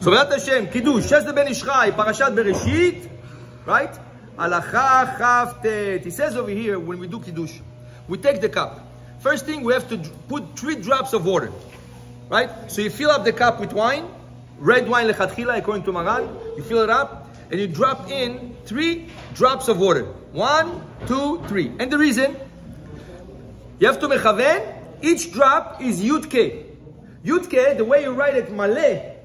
So Be'at Hashem, Kiddush, Shesed Ben Ish Chai, Parashat Bereshit, right? Alacha Chavtet. He says over here, when we do Kiddush, we take the cup. First thing, we have to put three drops of water, right? So you fill up the cup with wine, red wine lechatchila, according to Maran. You fill it up, and you drop in three drops of water. One, two, three. And the reason, you have to mechaven, each drop is Yud K. Yud K, the way you write it, Maleh,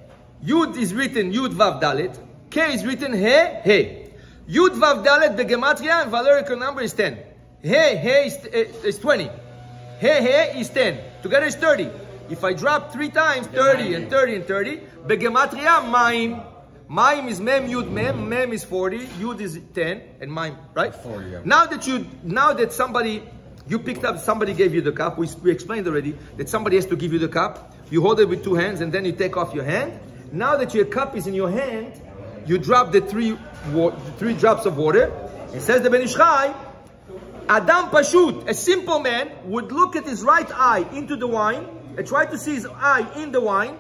Yud is written Yud Vav Dalet, K is written He, He. Yud Vav Dalet, the Gematria, and Valerical number is 10. He, He is, uh, is 20. He, He is 10. Together is 30. If I drop three times, 30 and 30 and 30, Begematria, Maim. Maim is Mem Yud Mem, Mem is 40, Yud is 10, and Maim, right? 40, yeah. Now that you, now that somebody, you picked up, somebody gave you the cup, we, we explained already that somebody has to give you the cup, you hold it with two hands and then you take off your hand. Now that your cup is in your hand, you drop the three, three drops of water. It says the Ben Ish Chai, Adam Pashut, a simple man, would look at his right eye into the wine and try to see his eye in the wine.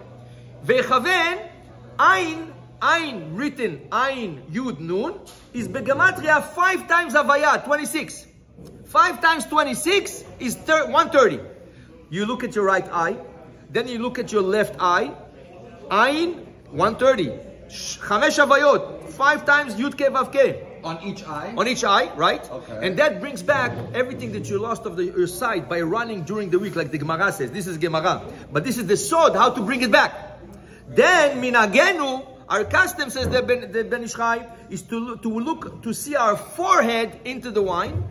Vechaven, Ein, Ein written, Ein Yud Nun, is Begematria five times Havaya, 26. Five times 26 is thir- 130. You look at your right eye, then you look at your left eye, Ain, 130. Sh- Chamesh Havayot, five times Yud Ke Vav Ke On each eye? on each eye, right? Okay. And that brings back everything that you lost of the, your sight by running during the week, like the Gemara says. This is Gemara. But this is the sword, how to bring it back. Then, minagenu, our custom, says the Ben, the ben is to, to look, to see our forehead into the wine.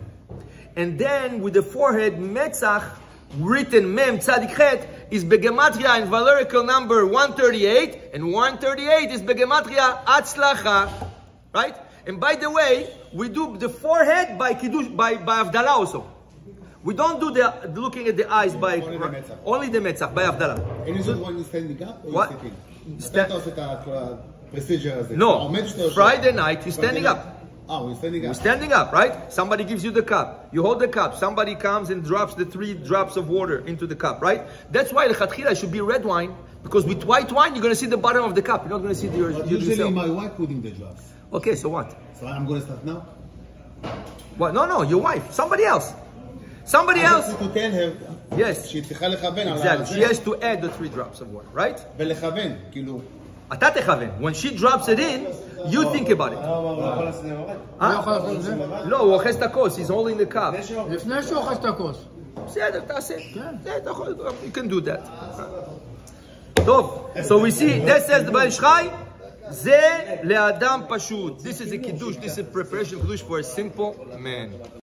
And then with the forehead, Metzach, written Mem Tzadikhet is Begematria in valerical number 138, and 138 is Begematria Atzlacha, right? And by the way, we do the forehead by Kiddush, by, by Avdala also. We don't do the looking at the eyes by only the Metzach, only the metzach by Avdala. And is it standing up or sitting? Uh, no, Friday night he's standing up. night. אה, הוא standing You're up. standing up, right? Somebody gives you the cup. You hold the cup. Somebody comes and drops the three drops of water into the cup, right? That's why the chatchila should be red wine, because with white wine, you're going to see the bottom of the cup. You're not going to see the, your, But your usually yourself. my wife putting the drops. Okay, so what? So I'm going to start now. What? No, no, your wife. Somebody else. Somebody I else. have to tell her Yes, שהיא צריכה לכוון על exactly. She הזה, has to add the three drops of water, right? ולכוון, כאילו. אתה תכוון. When she drops it in, you think about it. אה? לא, הוא אוחז את הכוס, he's holding the cup. לפני שהוא אוחז את הכוס. בסדר, תעשה. זה, אתה יכול, you can do that. טוב, so we see, that says the בעל איש חי, זה לאדם פשוט. This is a קידוש, this is preparation קידוש for a simple man.